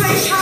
非常